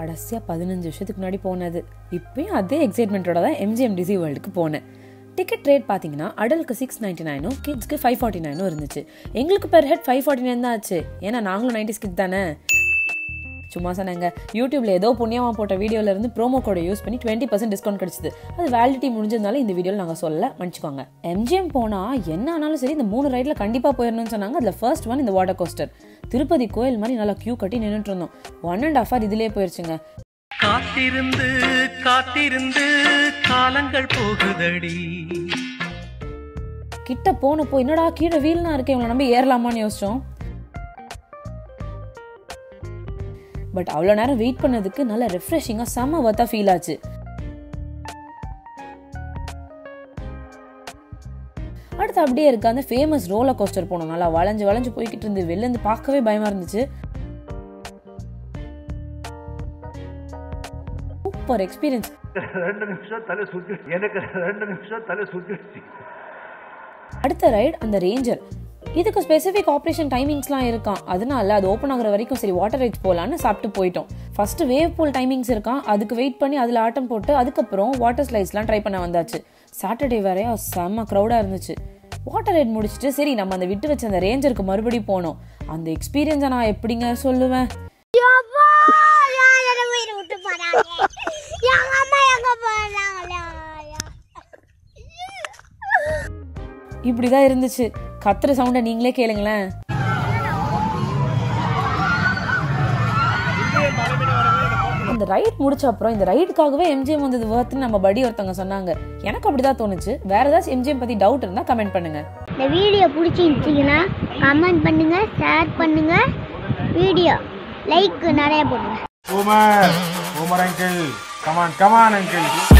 கடைசியாக பதினஞ்சு வருஷத்துக்கு முன்னாடி போனது. இப்பயும் அதே எக்ஸைட்மெண்ட்டோட தான் எம்ஜிஎம் டிசி வேர்ல்டுக்கு போனேன் டிக்கெட் ரேட் பார்த்தீங்கன்னா அடலுக்கு சிக்ஸ் நைன்டி நைனும் கிட்ஸ்க்கு ஃபைவ் ஃபார்ட்டி நைனும் இருந்துச்சு. எங்களுக்கு per head five forty nine தான் ஆச்சு. ஏன்னா நாங்களும் நைன்டிஸ் கிட் தானே. சும்மா சொன்னாங்க. யூடியூப்ல ஏதோ புண்ணியமா போட்ட வீடியோல இருந்து ப்ரோமோ கோட யூஸ் பண்ணி டுவெண்ட்டி பர்சன்ட் டிஸ்கவுண்ட் கிடைச்சது. அது வேலிடிட்டி முடிஞ்சதுனால இந்த வீடியோல நாங்க சொல்ல மன்னிச்சுக்கோங்க. எம்ஜிஎம் போனா என்ன ஆனாலும் சரி இந்த மூணு ரைட்ல கண்டிப்பா போயிடணும்னு சொன்னாங்க. அதுல ஃபர்ஸ்ட் ஒன் இந்த வாட்டர் கோஸ்டர் திருப்பதி கோயில் மாதிரி நல்லா கியூ கட்டி நின்றுட்டு இருந்தோம். ஒன் அண்ட் ஹாஃப் ஹவர் இதுலயே போயிருச்சுங்க. காத்திருந்து காத்திருந்து காலங்கள் போகுதடி. கிட்ட போனப்போ என்னடா கீழே வீல்னா இருக்கே இவங்களை நம்பி ஏறலாமான்னு யோசிச்சோம். பட் அவ்வளோ நேரம் வெயிட் பண்ணதுக்கு நல்ல ரெஃப்ரெஷிங்காக செம்ம ஒர்த்தாக ஃபீல் ஆச்சு. அடுத்து அப்படியே இருக்க அந்த ஃபேமஸ் ரோலர் கோஸ்டர் போனோம். நல்லா வளைஞ்சு வளைஞ்சு போய்கிட்டு இருந்து வெளில இருந்து பார்க்கவே பயமா இருந்துச்சு. சூப்பர் எக்ஸ்பீரியன்ஸ் ரெண்டு நிமிஷம் தலை சுத்தி எனக்கு ரெண்டு நிமிஷம் தலை சுத்திடுச்சு அடுத்த ரைட் அந்த ரேஞ்சர் இதுக்கு ஸ்பெசிஃபிக் ஆப்ரேஷன் டைமிங்ஸ்லாம் இருக்கான் அதனால அது ஓப்பன் ஆகுற வரைக்கும் சரி வாட்டர் ரைட்ஸ் போகலான்னு சாப்பிட்டு போயிட்டோம். ஃபர்ஸ்ட் வேவ் பூல் டைமிங்ஸ் இருக்கான் அதுக்கு வெயிட் பண்ணி அதில் ஆட்டம் போட்டு அதுக்கப்புறம் வாட்டர் ஸ்லைட்ஸ்லாம் ட்ரை பண்ண வந்தாச்சு. சாட்டர்டே வேறையா செம்ம க்ரௌடாக இருந்துச்சு. வாட்டர் ரைட் முடிச்சுட்டு சரி நம்ம அந்த விட்டு வச்ச அந்த ரேஞ்சருக்கு மறுபடியும் போனோம். அந்த எக்ஸ்பீரியன்ஸை நான் எப்படிங்க சொல்லுவேன்? போறாங்களா? இப்படிதான் இருந்துச்சு. கத்துற சவுண்டை நீங்களே கேளுங்களேன். அந்த ரைட் முடிச்ச அப்புறம் இந்த ரைடுக்காகவே எம்ஜிஎம் வந்தது வர்த்துன்னு நம்ம படி ஒருத்தவங்க சொன்னாங்க. எனக்கு அப்படிதான் தோணுச்சு. வேற ஏதாச்சும் எம்ஜிஎம் பத்தி டவுட் இருந்தா கமெண்ட் பண்ணுங்க. இந்த வீடியோ பிடிச்சிருந்துச்சிங்கன்னா கமெண்ட் பண்ணுங்க ஷேர் பண்ணுங்க. வீடியோ லைக் நிறைய போடுங்க. Uncle! Come on, come on uncle!